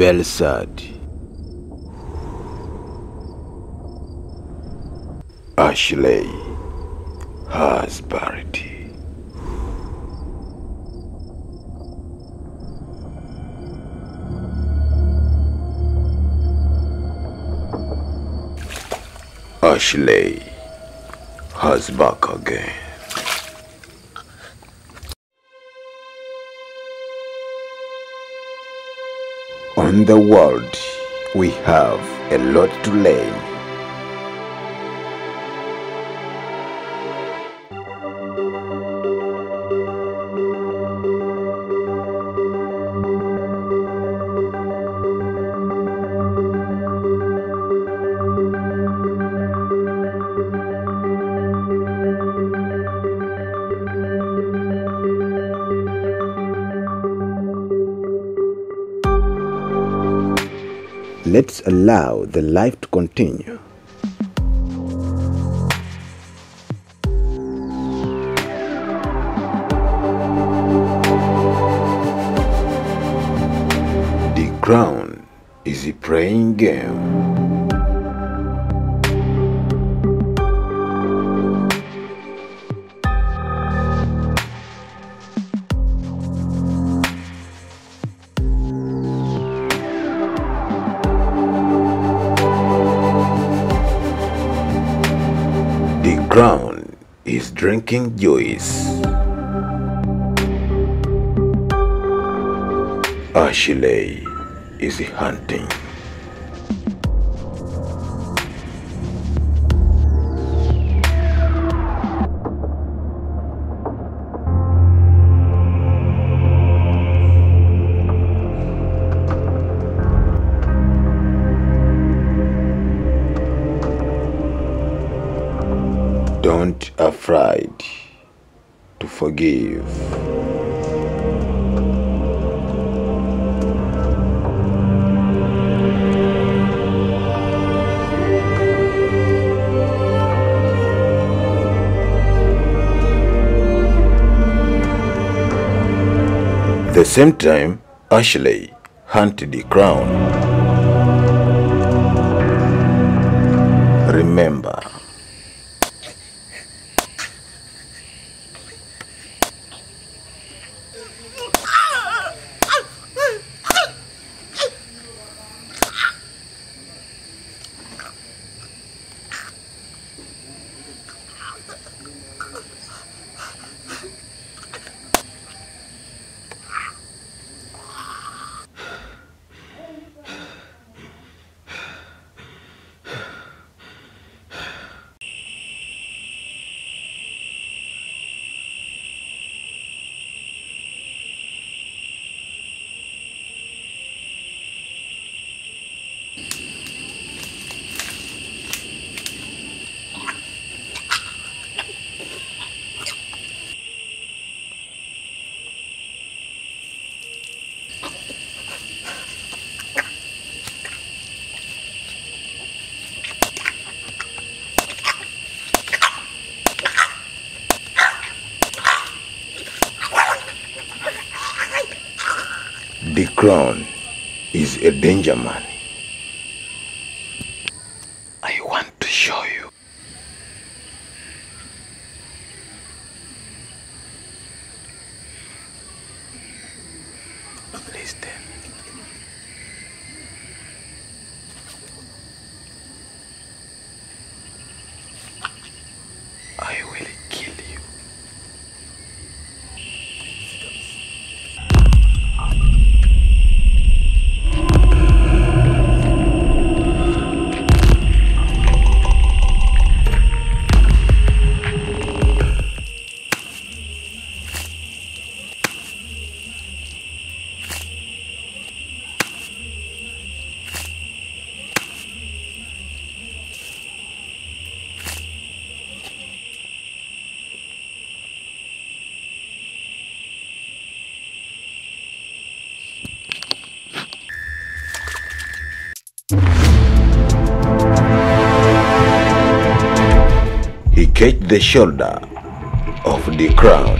Very sad. Ashley has buried. Ashley has back again. On the world, we have a lot to learn. Let's allow the life to continue. Decrown is a playing game. Crown is drinking juice. Ashley is hunting. Don't afraid to forgive. The same time, Ashley hunted Decrown. Remember, あっ。The crown is a danger man. I want to show you. Listen. He catch the shoulder of the crown